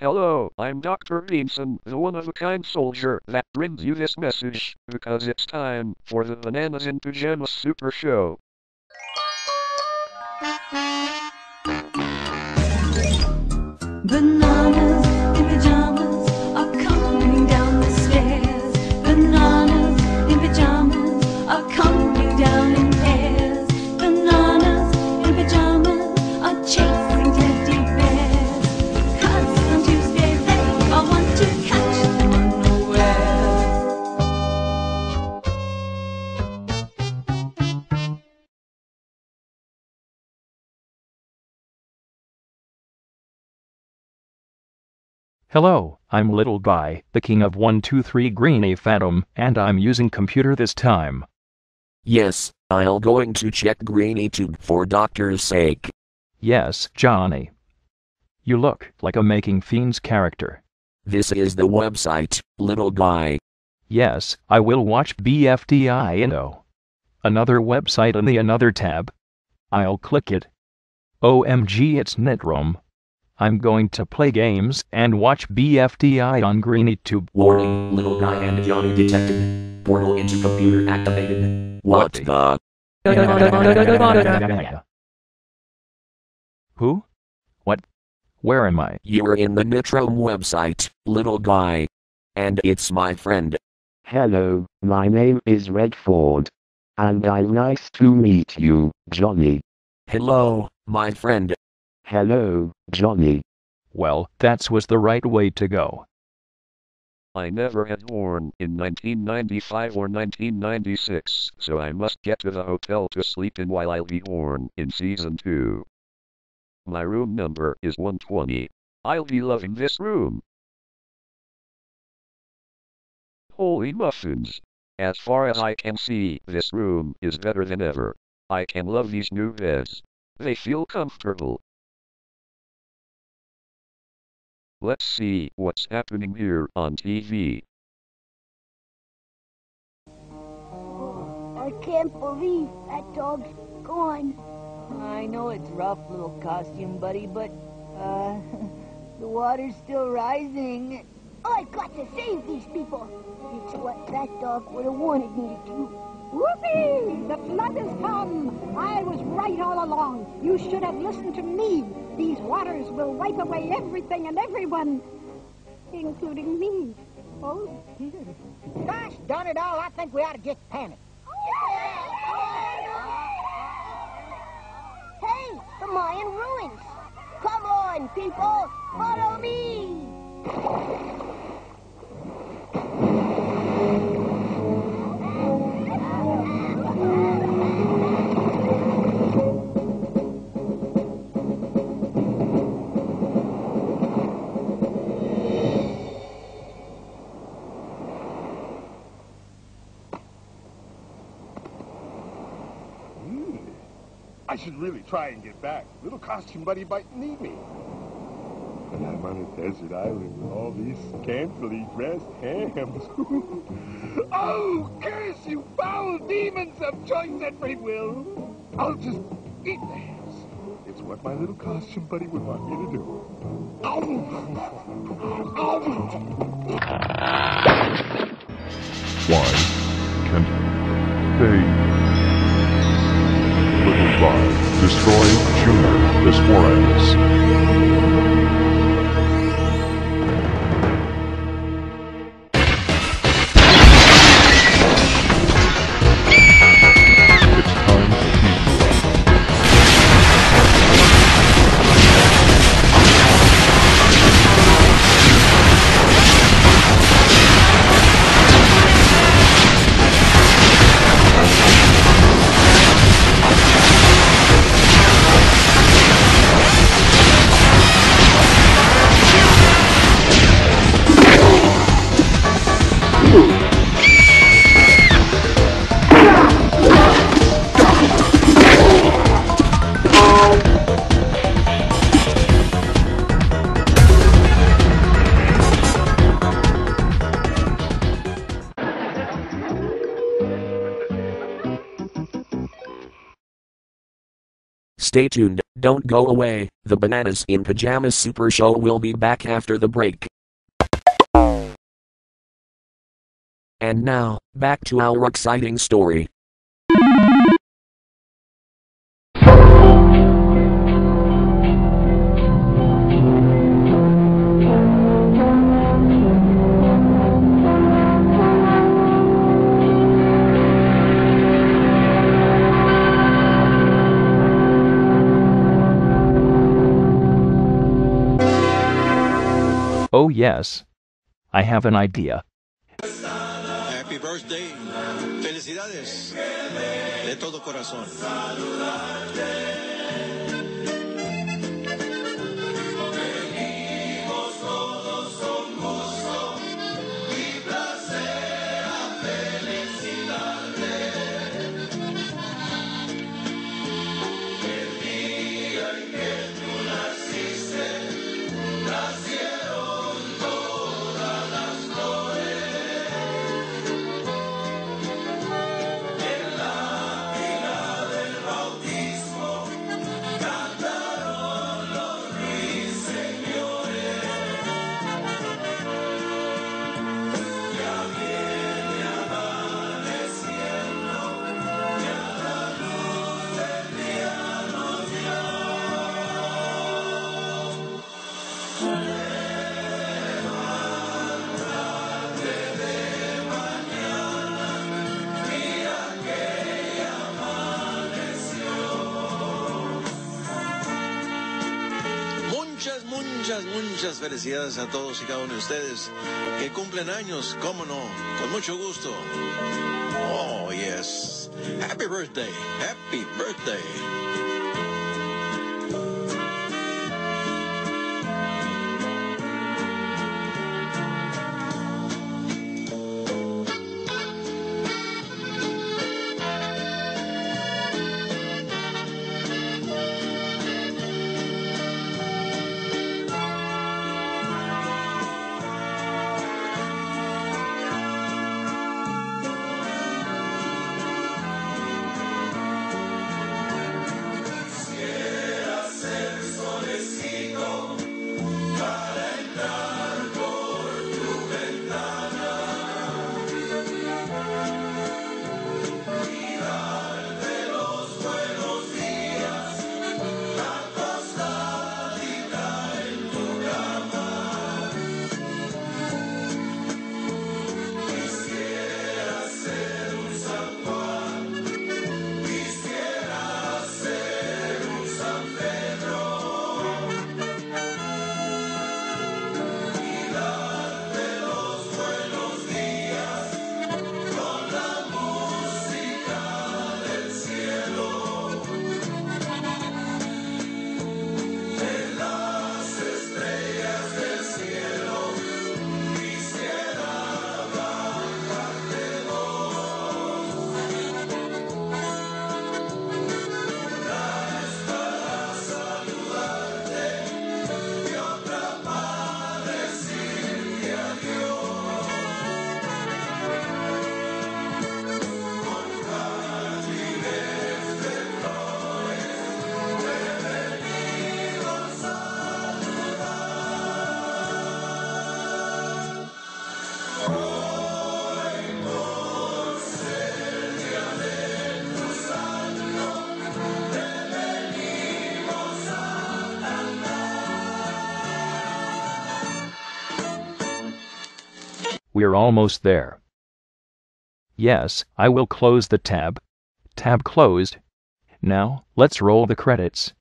Hello, I'm Dr. Beanson, the one-of-a-kind soldier that brings you this message, because it's time for the Bananas in Pyjamas Super Show. Bananas Hello, I'm Little Guy, the king of 123 Greeny Phatom, and I'm using computer this time. Yes, I'll going to check Greeny Tube for doctor's sake. Yes, Johnny. You look like a Making Fiends character. This is the website, little guy. Yes, I will watch BFDI Indo. Another website in the another tab. I'll click it. OMG, it's Nitrome. I'm going to play games and watch BFDI on GreenyTube. Warning, little guy and Johnny detected. Portal into computer activated. What the? Who? What? Where am I? You're in the Nitrome website, little guy. And it's my friend. Hello, my name is Redford. And I'm nice to meet you, Johnny. Hello, my friend. Hello, Johnny. Well, that was the right way to go. I never had born in 1995 or 1996, so I must get to the hotel to sleep in while I'll be born in season 2. My room number is 120. I'll be loving this room. Holy muffins! As far as I can see, this room is better than ever. I can love these new beds. They feel comfortable. Let's see what's happening here on TV. I can't believe that dog's gone. I know it's rough, little costume buddy, but, uh, the water's still rising. I've got to save these people. It's what that dog would have wanted me to do. Whoopee! The flood has come. I was right all along. You should have listened to me. These waters will wipe away everything and everyone, including me. Oh, dear. Gosh darn it all, I think we ought to just panic. Hey, the Mayan ruins. Come on, people. Follow me. Should really try and get back. Little costume buddy might need me. And I'm on a desert island with all these scantily dressed hams. oh, curse you foul demons of choice and free will! I'll just eat the hams. It's what my little costume buddy would want me to do. Why can't they? By destroy Junior Desforez. Stay tuned, don't go away. The Bananas in Pyjamas Super Show will be back after the break. And now, back to our exciting story. Oh, yes. I have an idea. Happy birthday. Felicidades. De todo corazón. Muchas, muchas, felicidades a todos y cada uno de ustedes que cumplen años, cómo no, con mucho gusto. Oh, yes. Happy birthday, happy birthday. We're almost there. Yes, I will close the tab. Tab closed. Now, let's roll the credits.